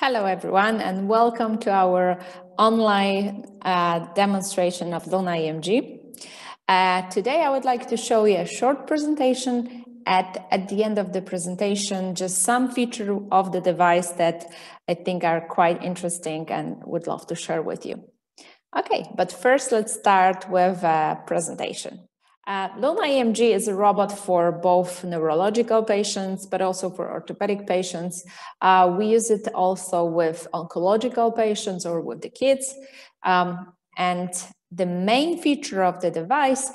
Hello, everyone, and welcome to our online uh, demonstration of Luna EMG. Uh, today, I would like to show you a short presentation. At, at the end of the presentation, just some feature of the device that I think are quite interesting and would love to share with you. Okay, but first let's start with a presentation. Uh, EMG is a robot for both neurological patients, but also for orthopedic patients. Uh, we use it also with oncological patients or with the kids. Um, and the main feature of the device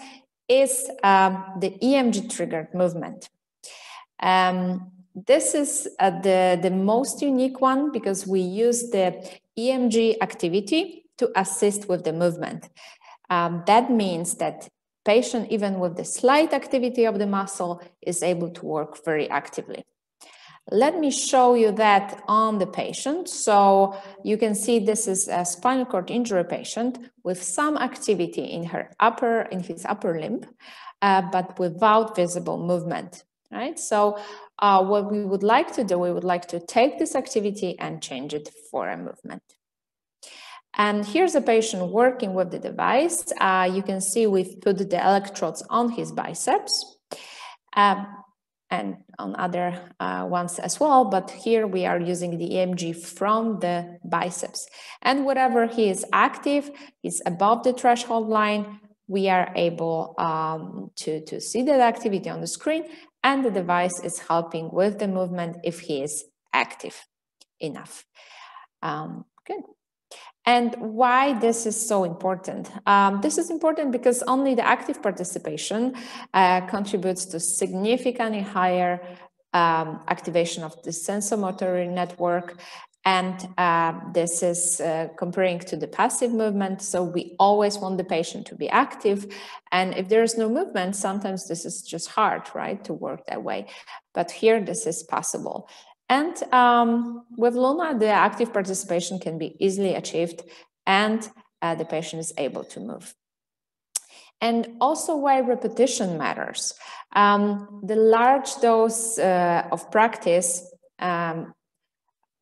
is um, the EMG triggered movement. Um, this is uh, the, the most unique one because we use the EMG activity to assist with the movement. Um, that means that patient, even with the slight activity of the muscle, is able to work very actively. Let me show you that on the patient. So you can see this is a spinal cord injury patient with some activity in her upper, in his upper limb, uh, but without visible movement, right? So uh, what we would like to do, we would like to take this activity and change it for a movement. And here's a patient working with the device. Uh, you can see we've put the electrodes on his biceps um, and on other uh, ones as well. But here we are using the EMG from the biceps. And wherever he is active, he's above the threshold line, we are able um, to, to see that activity on the screen and the device is helping with the movement if he is active enough. Um, good. And why this is so important? Um, this is important because only the active participation uh, contributes to significantly higher um, activation of the sensomotor network. And uh, this is uh, comparing to the passive movement. So we always want the patient to be active. And if there is no movement, sometimes this is just hard, right, to work that way. But here, this is possible. And um, with Luna, the active participation can be easily achieved and uh, the patient is able to move. And also why repetition matters. Um, the large dose uh, of practice um,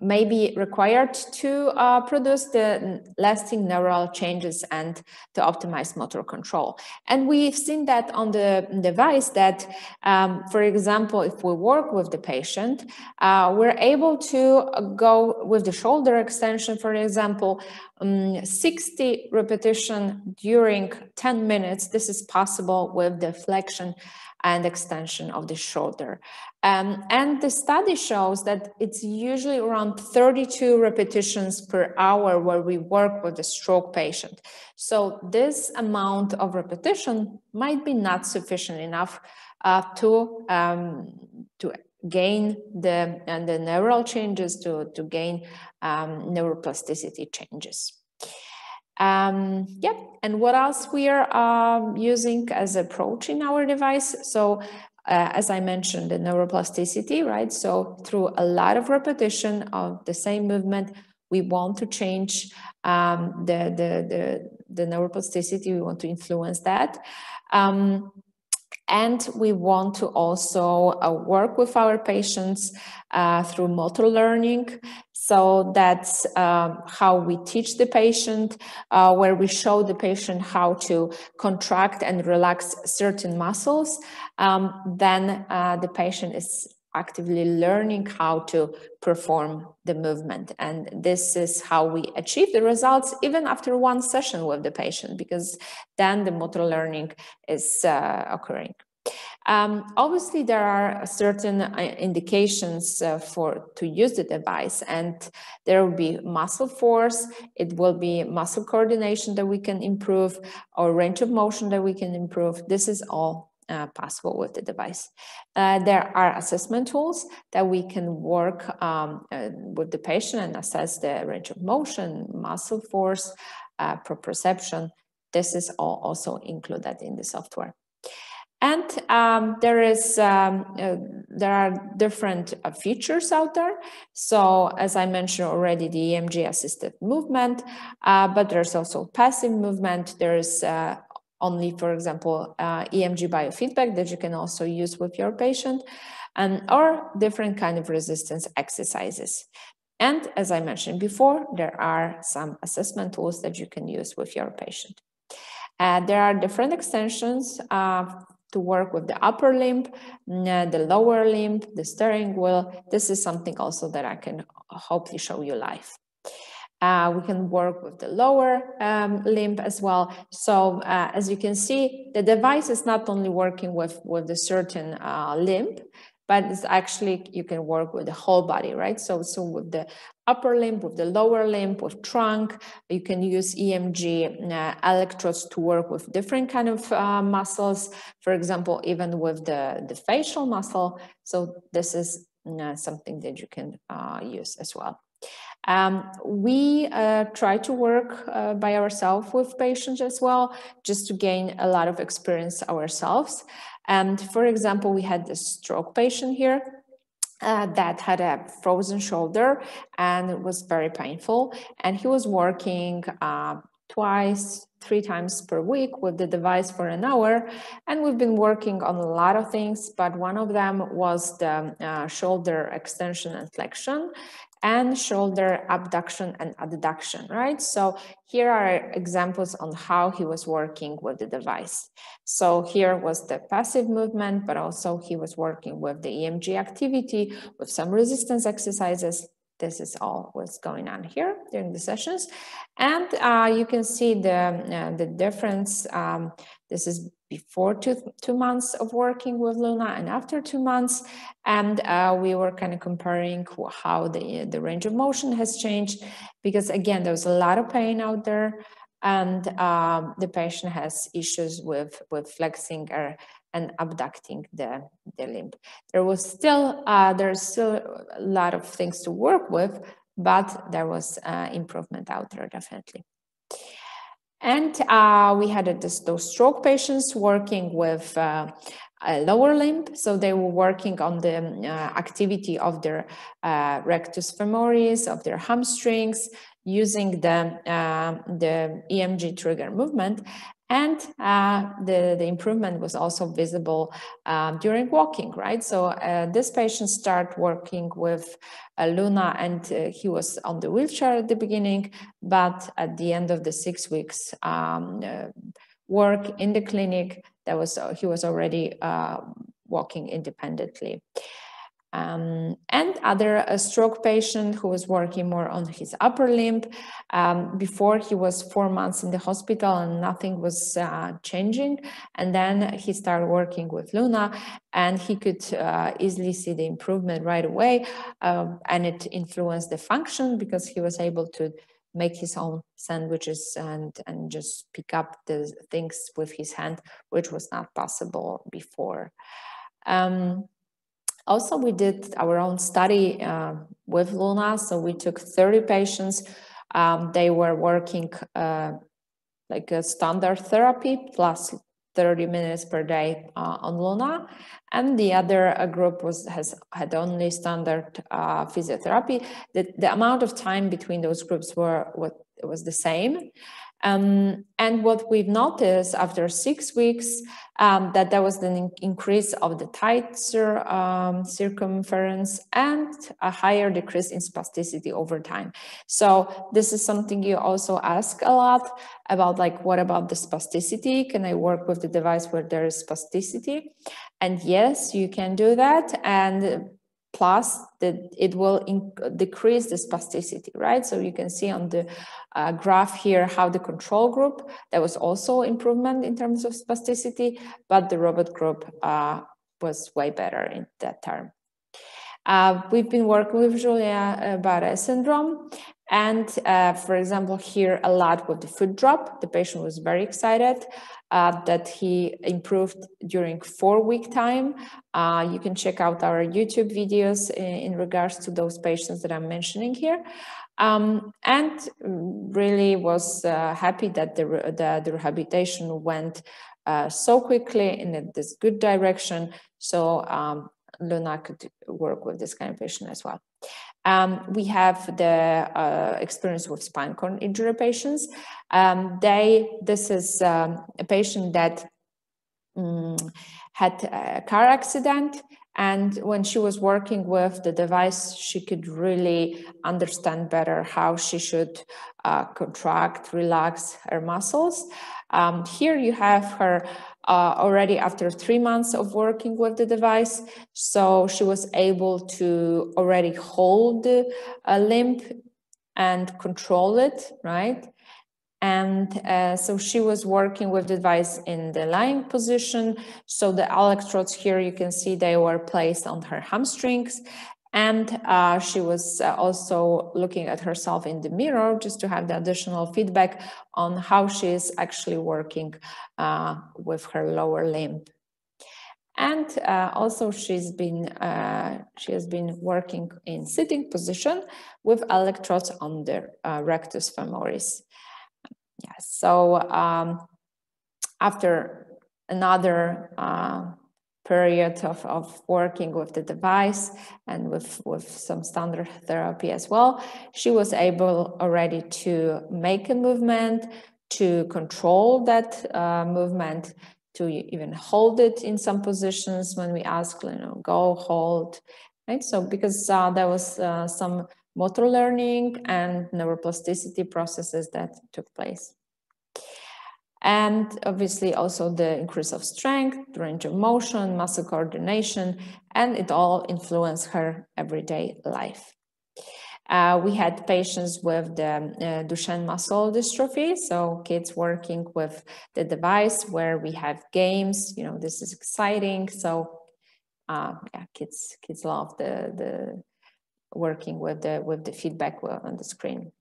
may be required to uh, produce the lasting neural changes and to optimize motor control. And we've seen that on the device that, um, for example, if we work with the patient, uh, we're able to go with the shoulder extension, for example, um, 60 repetition during 10 minutes. This is possible with the flexion and extension of the shoulder. Um, and the study shows that it's usually around 32 repetitions per hour where we work with a stroke patient. So this amount of repetition might be not sufficient enough uh, to, um, to gain the, and the neural changes, to, to gain um, neuroplasticity changes. Um, yeah, and what else we are um, using as approach in our device? So uh, as I mentioned, the neuroplasticity, right? So through a lot of repetition of the same movement, we want to change um, the, the, the, the, neuroplasticity, we want to influence that. Um, and we want to also uh, work with our patients uh, through motor learning. So that's um, how we teach the patient, uh, where we show the patient how to contract and relax certain muscles. Um, then uh, the patient is actively learning how to perform the movement. And this is how we achieve the results even after one session with the patient, because then the motor learning is uh, occurring. Um, obviously, there are certain uh, indications uh, for to use the device, and there will be muscle force. It will be muscle coordination that we can improve, or range of motion that we can improve. This is all uh, possible with the device. Uh, there are assessment tools that we can work um, uh, with the patient and assess the range of motion, muscle force, uh, proprioception. This is all also included in the software. And um, there is um, uh, there are different uh, features out there. So as I mentioned already, the EMG assisted movement, uh, but there's also passive movement. There's only, for example, uh, EMG biofeedback that you can also use with your patient, and or different kind of resistance exercises. And as I mentioned before, there are some assessment tools that you can use with your patient. Uh, there are different extensions uh, to work with the upper limb, the lower limb, the steering wheel. This is something also that I can hopefully show you live. Uh, we can work with the lower um, limb as well. So uh, as you can see, the device is not only working with, with a certain uh, limb, but it's actually, you can work with the whole body, right? So, so with the upper limb, with the lower limb, with trunk, you can use EMG uh, electrodes to work with different kind of uh, muscles. For example, even with the, the facial muscle. So this is uh, something that you can use as well. Um, we uh, try to work uh, by ourselves with patients as well, just to gain a lot of experience ourselves. And for example, we had this stroke patient here uh, that had a frozen shoulder and it was very painful. And he was working uh, twice, three times per week with the device for an hour. And we've been working on a lot of things, but one of them was the uh, shoulder extension and flexion and shoulder abduction and adduction, right? So here are examples on how he was working with the device. So here was the passive movement, but also he was working with the EMG activity, with some resistance exercises. This is all what's going on here during the sessions. And uh, you can see the, uh, the difference. Um, this is before two, two months of working with Luna and after two months. And uh, we were kind of comparing how the, the range of motion has changed because again, there was a lot of pain out there and um, the patient has issues with, with flexing or, and abducting the, the limb. There was still, uh, there's still a lot of things to work with, but there was uh, improvement out there definitely. And uh, we had a, those stroke patients working with uh, a lower limb. So they were working on the uh, activity of their uh, rectus femoris, of their hamstrings, using the, uh, the EMG trigger movement. And uh, the, the improvement was also visible um, during walking, right? So uh, this patient started working with uh, Luna and uh, he was on the wheelchair at the beginning, but at the end of the six weeks um, uh, work in the clinic, that was he was already walking independently. Um, and other a stroke patient who was working more on his upper limb. Um, before he was four months in the hospital and nothing was uh, changing. And then he started working with Luna and he could uh, easily see the improvement right away. Um, and it influenced the function because he was able to make his own sandwiches and and just pick up the things with his hand, which was not possible before. Um, also, we did our own study uh, with Luna. So we took 30 patients. Um, they were working uh, like a standard therapy plus 30 minutes per day uh, on Luna, and the other uh, group was has had only standard uh, physiotherapy. The, the amount of time between those groups were what was the same, um, and what we've noticed after six weeks um, that there was an increase of the tight um, circumference and a higher decrease in spasticity over time. So this is something you also ask a lot about like, what about the spasticity? Can I work with the device where there is spasticity? And yes, you can do that. And plus that it will decrease the spasticity, right? So you can see on the uh, graph here how the control group, there was also improvement in terms of spasticity, but the robot group uh, was way better in that term. Uh, we've been working with Guillain-Barré syndrome. And uh, for example, here a lot with the foot drop. The patient was very excited uh, that he improved during four week time. Uh, you can check out our YouTube videos in, in, regards to those patients that I'm mentioning here. Um, and really was uh, happy that the, the, the rehabilitation went uh, so quickly in this good direction. So um, Luna could work with this kind of patient as well. Um, we have the uh, experience with spinal cord injury patients. Um, they, this is um, a patient that um, had a car accident And when she was working with the device, she could really understand better how she should uh, contract, relax her muscles. Um, here you have her uh, already after three months of working with the device. So she was able to already hold a limb and control it, right? And uh, so she was working with the device in the lying position. So the electrodes here, you can see they were placed on her hamstrings. And uh, she was uh, also looking at herself in the mirror just to have the additional feedback on how she is actually working uh, with her lower limb. And uh, also she's been, uh, she has been working in sitting position with electrodes on the uh, rectus femoris. Yes, so um, after another period of, of working with the device and with, with some standard therapy as well, she was able already to make a movement, to control that uh, movement, to even hold it in some positions when we ask, you know, go, hold, right? So because uh, there was uh, some motor learning and neuroplasticity processes that took place. And obviously also the increase of strength, range of motion, muscle coordination, and it all influenced her everyday life. Uh, we had patients with the uh, Duchenne muscle dystrophy, so kids working with the device where we have games. You know, this is exciting. So, uh, yeah, kids kids love the the working with the with the feedback on the screen.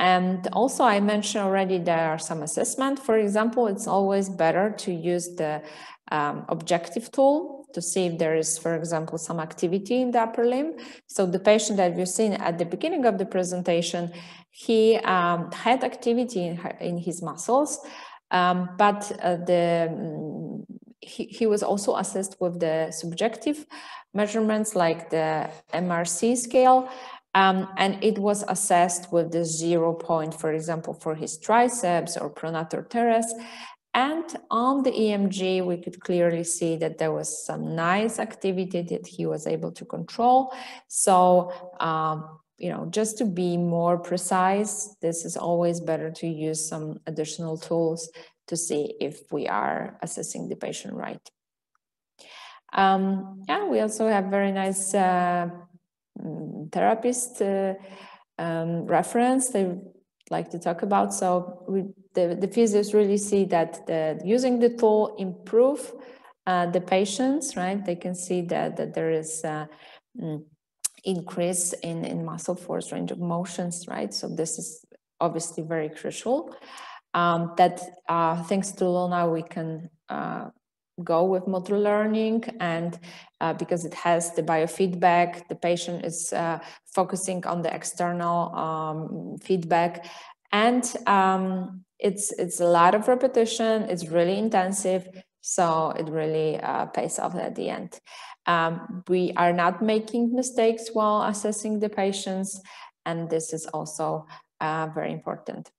And also I mentioned already there are some assessment. For example, it's always better to use the um, objective tool to see if there is, for example, some activity in the upper limb. So the patient that we've seen at the beginning of the presentation, he um, had activity in, her, in his muscles, um, but uh, the mm, he, he was also assessed with the subjective measurements like the MRC scale um, and it was assessed with the zero point, for example, for his triceps or pronator teres. And on the EMG, we could clearly see that there was some nice activity that he was able to control. So, um, you know, just to be more precise, this is always better to use some additional tools to see if we are assessing the patient right. Um, yeah, we also have very nice uh, therapist uh, um, reference they like to talk about. So we, the, the physios really see that the, using the tool improve uh, the patients, right? They can see that, that there is uh, mm, increase in, in muscle force range of motions, right? So this is obviously very crucial. Um, that uh, thanks to Luna, we can uh, go with motor learning and uh, because it has the biofeedback, the patient is uh, focusing on the external um, feedback and um, it's, it's a lot of repetition, it's really intensive, so it really uh, pays off at the end. Um, we are not making mistakes while assessing the patients and this is also uh, very important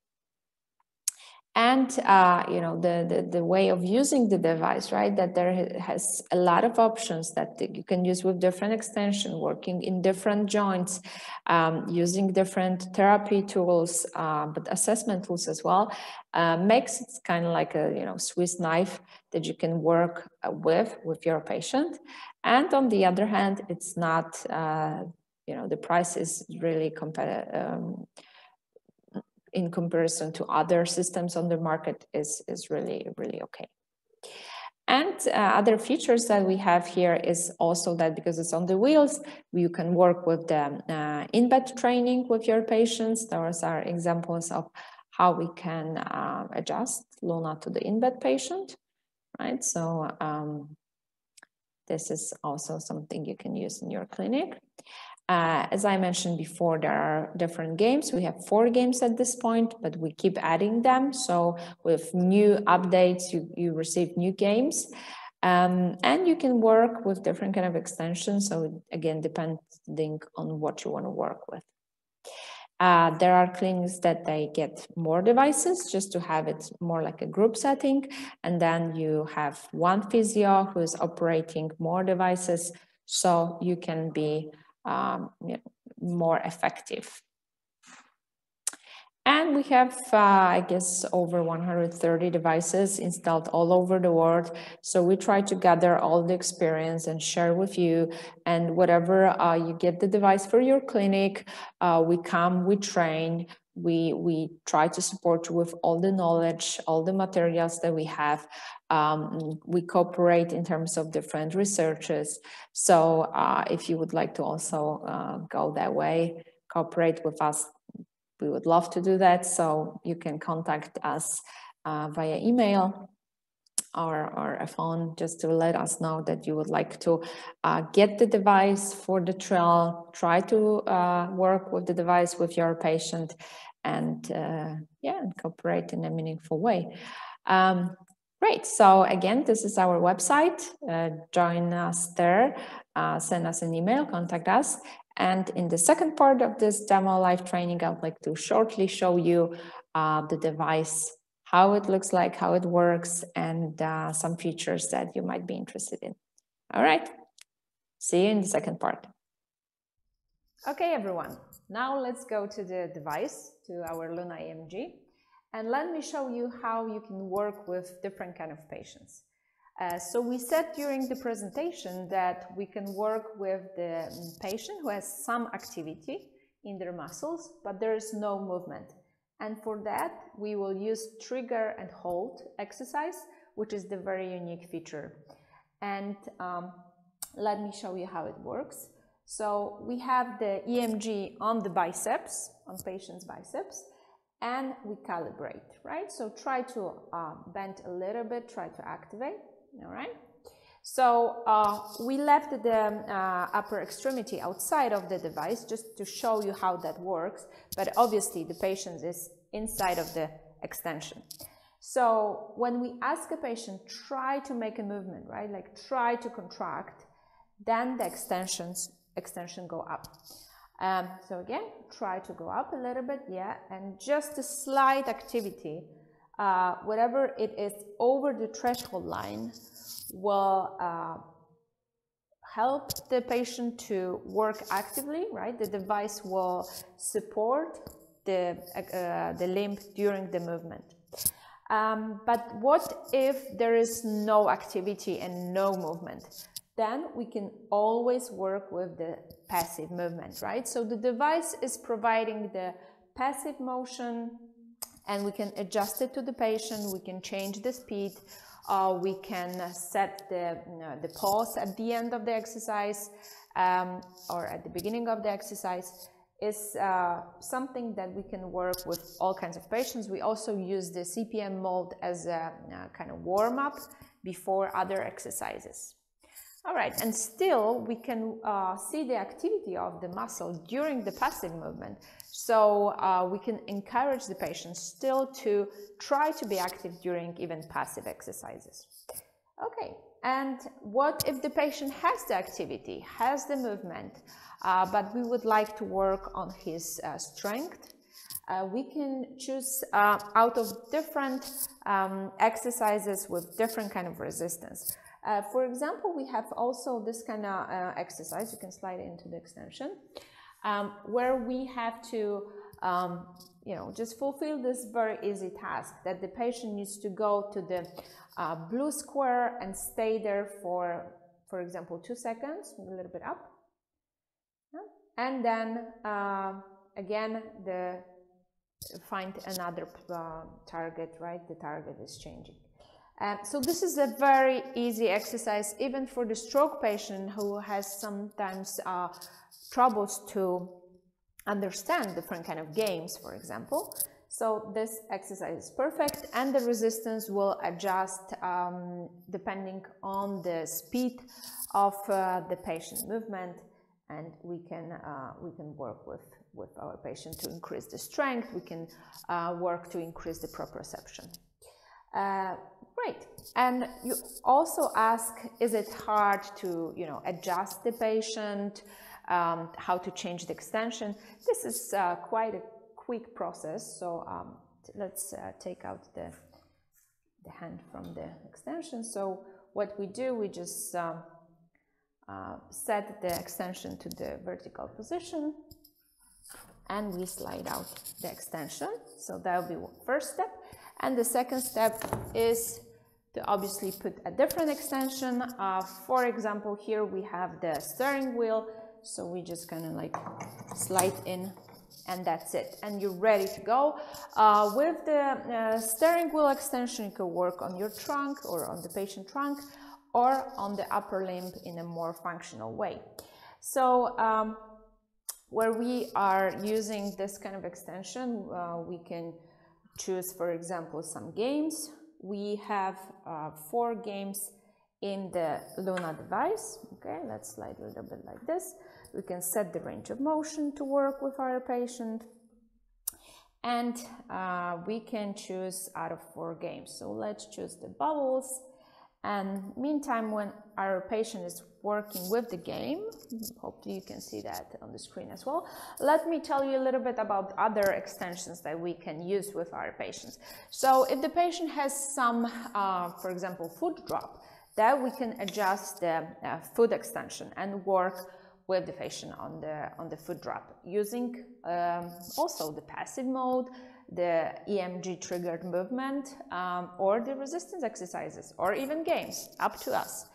and uh, you know the, the, the way of using the device right that there has a lot of options that you can use with different extension working in different joints um, using different therapy tools uh, but assessment tools as well uh, makes it kind of like a you know swiss knife that you can work uh, with with your patient. And on the other hand it's not uh, you know the price is really competitive um, in comparison to other systems on the market is, is really, really okay. And uh, other features that we have here is also that because it's on the wheels, you can work with the uh, in-bed training with your patients. Those are examples of how we can uh, adjust Luna to the in-bed patient, right? So um, this is also something you can use in your clinic. Uh, as I mentioned before, there are different games. We have four games at this point, but we keep adding them. So with new updates, you, you receive new games. Um, and you can work with different kind of extensions. So again, depending on what you want to work with. Uh, there are clinics that they get more devices just to have it more like a group setting. And then you have one physio who is operating more devices so you can be um, more effective. And we have, uh, I guess, over 130 devices installed all over the world. So we try to gather all the experience and share with you. And whatever uh, you get the device for your clinic, uh, we come, we train, we we try to support you with all the knowledge, all the materials that we have. Um, we cooperate in terms of different researches. So uh, if you would like to also uh, go that way, cooperate with us we would love to do that. So you can contact us uh, via email or, or a phone just to let us know that you would like to uh, get the device for the trial, try to uh, work with the device with your patient and uh, yeah, and cooperate in a meaningful way. Um, Great. So again, this is our website. Uh, join us there. Uh, send us an email. Contact us. And in the second part of this demo live training, I would like to shortly show you uh, the device, how it looks like, how it works, and uh, some features that you might be interested in. All right, see you in the second part. Okay, everyone, now let's go to the device, to our Luna EMG, and let me show you how you can work with different kind of patients. Uh, so we said during the presentation that we can work with the patient who has some activity in their muscles, but there is no movement. And for that, we will use trigger and hold exercise, which is the very unique feature. And um, let me show you how it works. So we have the EMG on the biceps, on patient's biceps, and we calibrate, right? So try to uh, bend a little bit, try to activate all right? So uh, we left the uh, upper extremity outside of the device just to show you how that works, but obviously the patient is inside of the extension. So when we ask a patient, try to make a movement, right? Like try to contract, then the extensions extension go up. Um, so again, try to go up a little bit, yeah, and just a slight activity uh, whatever it is over the threshold line will uh, help the patient to work actively, right? The device will support the, uh, the limb during the movement. Um, but what if there is no activity and no movement? Then we can always work with the passive movement, right? So the device is providing the passive motion and we can adjust it to the patient, we can change the speed, uh, we can set the, you know, the pause at the end of the exercise um, or at the beginning of the exercise is uh, something that we can work with all kinds of patients. We also use the CPM mode as a, a kind of warm up before other exercises. All right, and still we can uh, see the activity of the muscle during the passive movement. So uh, we can encourage the patient still to try to be active during even passive exercises. Okay, and what if the patient has the activity, has the movement, uh, but we would like to work on his uh, strength? Uh, we can choose uh, out of different um, exercises with different kind of resistance. Uh, for example, we have also this kind of uh, exercise, you can slide into the extension, um, where we have to, um, you know, just fulfill this very easy task that the patient needs to go to the uh, blue square and stay there for, for example, two seconds, a little bit up. Yeah. And then uh, again, the find another uh, target, right? The target is changing. Um, so this is a very easy exercise even for the stroke patient who has sometimes uh, troubles to understand different kind of games, for example. So this exercise is perfect and the resistance will adjust um, depending on the speed of uh, the patient movement and we can, uh, we can work with, with our patient to increase the strength, we can uh, work to increase the proprioception. Great. And you also ask, is it hard to, you know, adjust the patient, um, how to change the extension? This is uh, quite a quick process. So um, let's uh, take out the, the hand from the extension. So what we do, we just um, uh, set the extension to the vertical position and we slide out the extension. So that will be first step. And the second step is to obviously put a different extension. Uh, for example, here we have the steering wheel. So we just kind of like slide in and that's it. And you're ready to go. Uh, with the uh, steering wheel extension, you can work on your trunk or on the patient trunk or on the upper limb in a more functional way. So um, where we are using this kind of extension, uh, we can choose, for example, some games. We have uh, four games in the Luna device. Okay, let's slide a little bit like this. We can set the range of motion to work with our patient. And uh, we can choose out of four games. So let's choose the bubbles. And meantime, when our patient is working with the game, hopefully you can see that on the screen as well, let me tell you a little bit about other extensions that we can use with our patients. So if the patient has some, uh, for example, foot drop, that we can adjust the uh, foot extension and work with the patient on the, on the foot drop using um, also the passive mode, the EMG triggered movement um, or the resistance exercises or even games, up to us.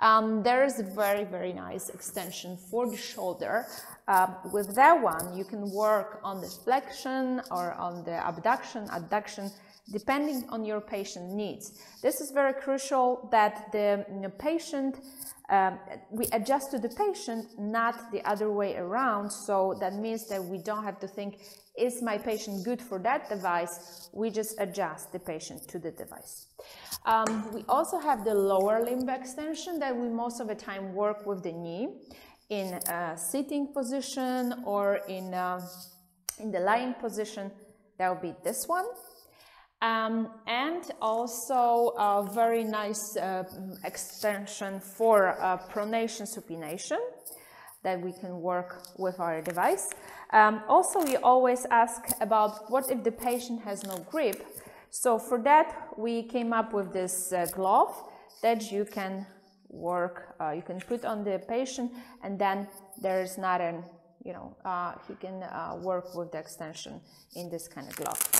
Um, there is a very, very nice extension for the shoulder. Uh, with that one, you can work on the flexion or on the abduction, adduction, depending on your patient needs. This is very crucial that the you know, patient, um, we adjust to the patient, not the other way around. So that means that we don't have to think, is my patient good for that device? We just adjust the patient to the device. Um, we also have the lower limb extension that we most of the time work with the knee in a sitting position or in, uh, in the lying position. That would be this one. Um, and also a very nice uh, extension for uh, pronation supination that we can work with our device. Um, also, we always ask about what if the patient has no grip. So for that, we came up with this uh, glove that you can work, uh, you can put on the patient and then there's not an, you know, uh, he can uh, work with the extension in this kind of glove.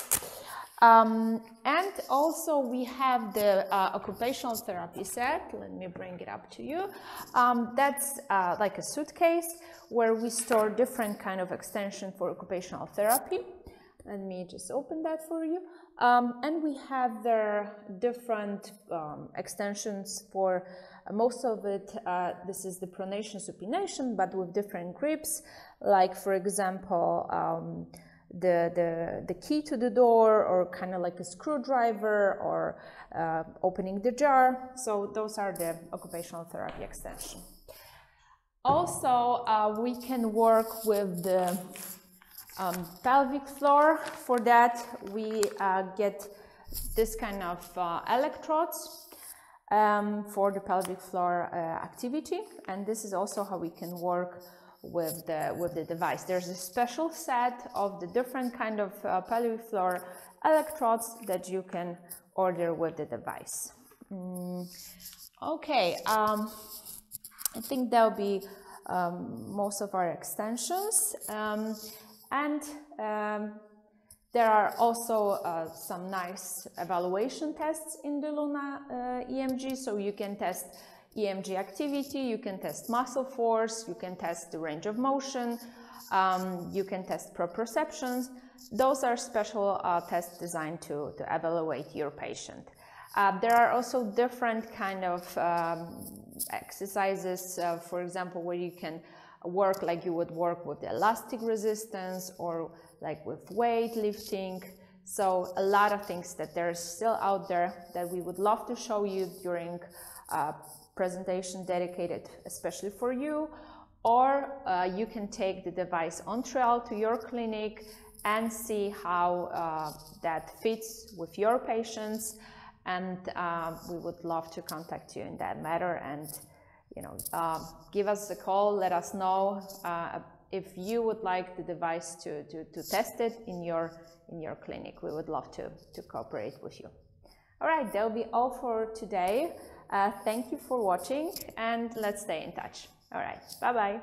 Um, and also we have the uh, occupational therapy set. Let me bring it up to you. Um, that's uh, like a suitcase where we store different kind of extension for occupational therapy. Let me just open that for you. Um, and we have there different um, extensions for most of it. Uh, this is the pronation supination, but with different grips. Like for example, um, the, the, the key to the door or kind of like a screwdriver or uh, opening the jar. So those are the occupational therapy extension. Also, uh, we can work with the um, pelvic floor. For that, we uh, get this kind of uh, electrodes um, for the pelvic floor uh, activity. And this is also how we can work with the, with the device. There's a special set of the different kind of uh, electrodes that you can order with the device. Mm, okay, um, I think that'll be um, most of our extensions. Um, and um, there are also uh, some nice evaluation tests in the Luna uh, EMG, so you can test EMG activity, you can test muscle force, you can test the range of motion, um, you can test proprioceptions. Those are special uh, tests designed to, to evaluate your patient. Uh, there are also different kind of um, exercises, uh, for example, where you can work like you would work with elastic resistance or like with weight lifting. So a lot of things that there's still out there that we would love to show you during uh, presentation dedicated especially for you, or uh, you can take the device on trial to your clinic and see how uh, that fits with your patients. And uh, we would love to contact you in that matter and you know, um, give us a call, let us know uh, if you would like the device to, to, to test it in your, in your clinic. We would love to, to cooperate with you. All right, that'll be all for today. Uh, thank you for watching and let's stay in touch. All right, bye bye.